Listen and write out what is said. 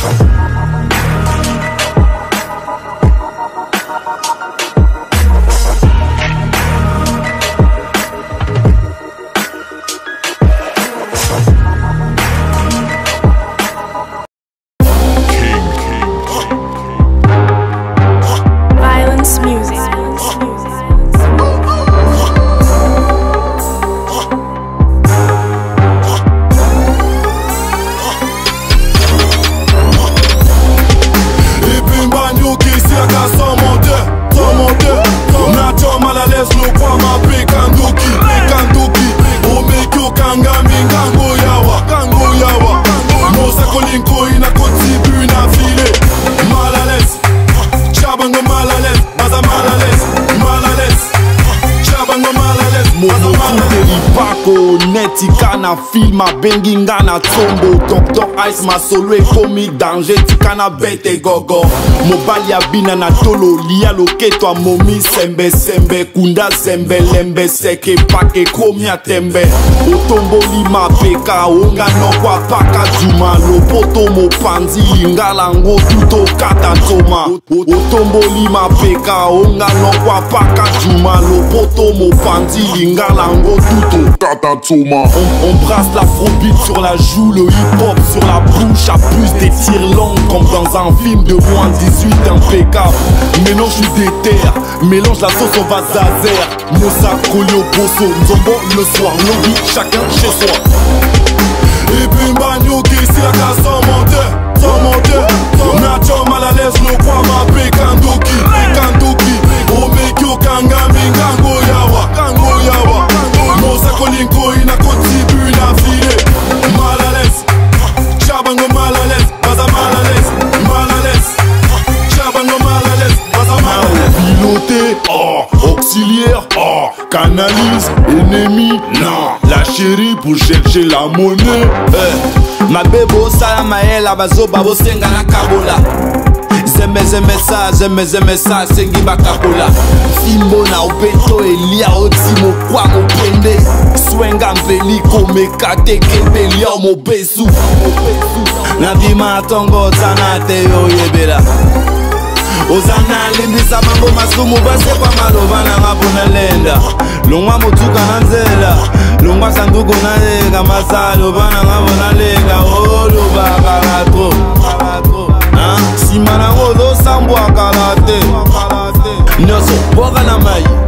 Thank moko netika na filme abengi nga na tombo doctor ice masolo ekomi danger tika na bete gogo mobali binana na tolo lia loketwa Sembe sembesembe kunda sembe lembe seke pake komi atembe otomboli mapeka onga noko apaka zuma lopoto mopanzi tuto katatoma nsoma otomboli mapeka onga noko apaka zuma lopoto mopanzi lingalango tuto nsoma on, on brasse l'afrobeat sur la joue le hip-hop sur la bouche à plus des tirs longs comme dans un film de moins suis impeccable, Mélange les déterre, mélange la sauce on va zazer Moussa, nous en Nzombo le soir, vit chacun chez soi Piloté, oh, auxiliaire, oh, canalise, ennemi, non. La chérie pour chercher la monnaie, eh. mabe bosala mayela bazoba bosenga na kabola zemezemesa zemezemesa asengi bakakola fimbo na obeto elia oti mokwa mopende swenga mpeli komeka te kebelia mobesu nabima ntongo tana te oyebela oza nalimbisa bango masumu basekwa maloba na mabuna lenda longwa motuka na nzela longwa sanduku nalenga masaloba na ngabo nalenga olobakala tro nsima nango ozosambwakala te nyonso boka na mai